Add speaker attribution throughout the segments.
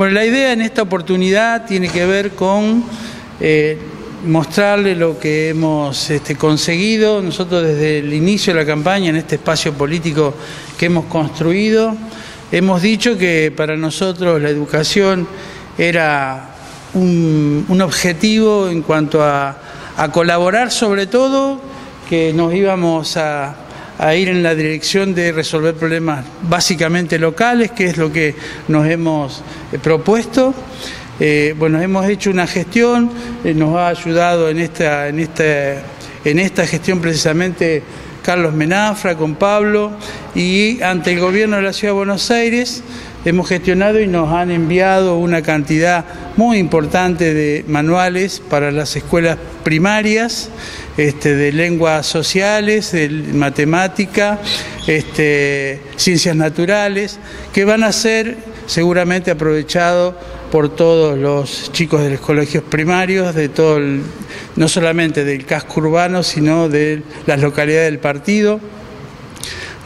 Speaker 1: Bueno, la idea en esta oportunidad tiene que ver con eh, mostrarle lo que hemos este, conseguido nosotros desde el inicio de la campaña en este espacio político que hemos construido. Hemos dicho que para nosotros la educación era un, objetivo en cuanto a, colaborar sobre todo, que nos íbamos a, ir en la dirección de resolver problemas básicamente locales, que es lo que nos hemos eh, propuesto. Eh, bueno, hemos hecho una gestión, eh, nos ha ayudado en esta, en, en esta gestión precisamente Carlos Menafra con Pablo y ante el gobierno de la Ciudad de Buenos Aires hemos gestionado y nos han enviado una cantidad muy importante de manuales para las escuelas primarias, este, de lenguas sociales, de matemática, este, ciencias naturales, que van a ser seguramente aprovechados por todos los chicos de los colegios primarios, de todo no solamente del casco urbano, sino de las localidades del partido.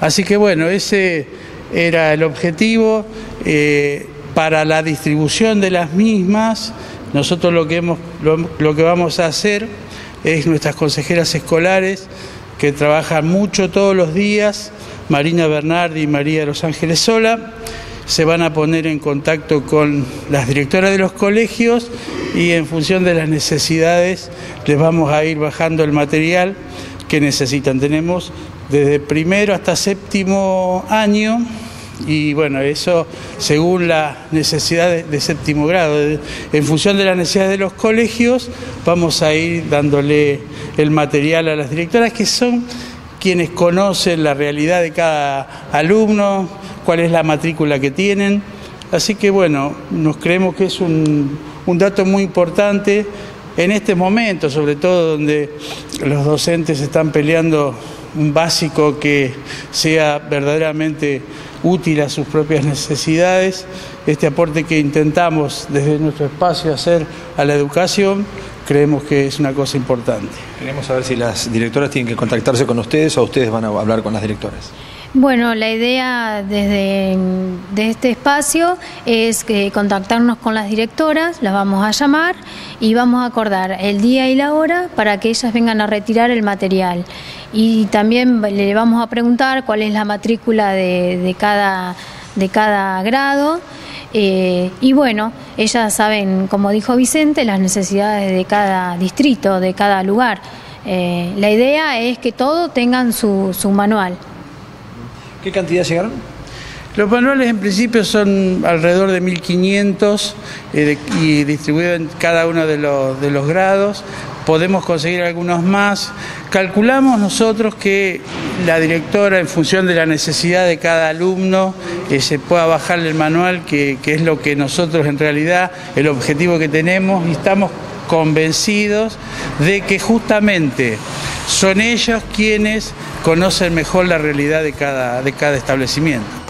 Speaker 1: Así que bueno, ese era el objetivo. Eh, para la distribución de las mismas, nosotros lo que, hemos, lo que vamos a hacer es nuestras consejeras escolares que trabajan mucho todos los días, Marina Bernardi y María de los Ángeles Sola, se van a poner en contacto con las directoras de los colegios y en función de las necesidades les vamos a ir bajando el material que necesitan. Tenemos desde primero hasta séptimo año y bueno, eso según las necesidades de séptimo grado. En función de las necesidades de los colegios vamos a ir dándole el material a las directoras que son quienes conocen la realidad de cada alumno, cuál es la matrícula que tienen. Así que bueno, nos creemos que es un, dato muy importante en este momento, sobre todo donde los docentes están peleando un básico que sea verdaderamente útil a sus propias necesidades. Este aporte que intentamos desde nuestro espacio hacer a la educación, creemos que es una cosa importante.
Speaker 2: Queremos saber si las directoras tienen que contactarse con ustedes o ustedes van a hablar con las directoras.
Speaker 3: Bueno, la idea desde de este espacio es que contactarnos con las directoras, las vamos a llamar y vamos a acordar el día y la hora para que ellas vengan a retirar el material. Y también le vamos a preguntar cuál es la matrícula de, cada, de cada grado. Eh, y bueno, ellas saben, como dijo Vicente, las necesidades de cada distrito, de cada lugar. Eh, la idea es que todos tengan su, su manual.
Speaker 2: ¿Qué cantidad llegaron?
Speaker 1: Los manuales en principio son alrededor de 1500 eh, y distribuidos en cada uno de los, grados. Podemos conseguir algunos más. Calculamos nosotros que la directora, en función de la necesidad de cada alumno, eh, se pueda bajarle el manual, que es lo que nosotros en realidad, el objetivo que tenemos, y estamos convencidos de que justamente son ellos quienes conocen mejor la realidad de cada, de cada establecimiento.